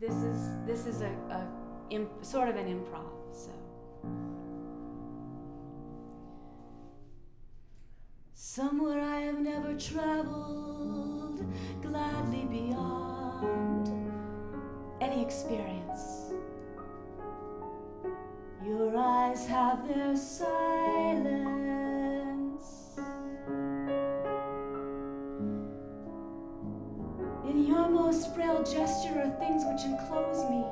this is this is a, a imp, sort of an improv. So. Somewhere I have never traveled, gladly beyond any experience. Your eyes have their silence. Most frail gesture are things which enclose me,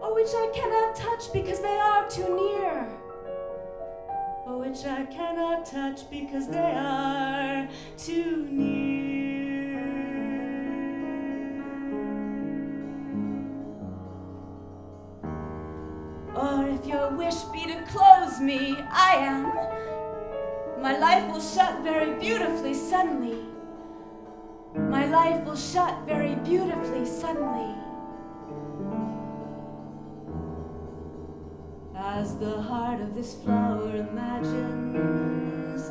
or which I cannot touch because they are too near or which I cannot touch because they are too near. Or if your wish be to close me, I am. My life will shut very beautifully suddenly. My life will shut very as the heart of this flower imagines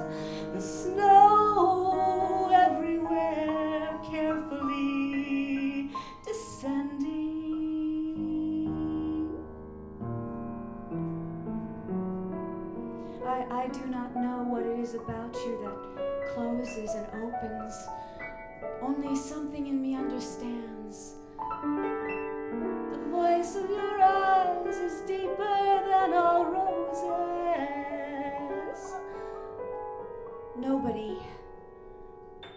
the snow everywhere carefully descending. I, I do not know what it is about you that closes and opens. Only something in me understands. The voice of your eyes is deeper roses. Nobody,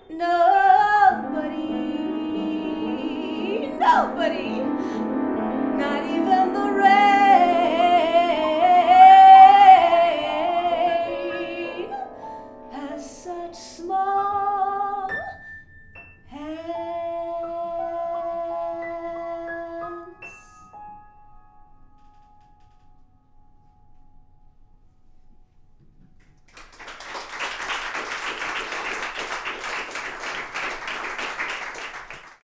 nobody, nobody, not even.